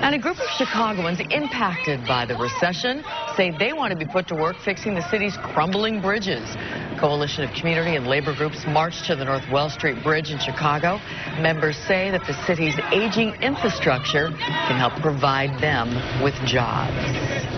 And a group of Chicagoans impacted by the recession say they want to be put to work fixing the city's crumbling bridges. Coalition of community and labor groups marched to the North Wells Street Bridge in Chicago. Members say that the city's aging infrastructure can help provide them with jobs.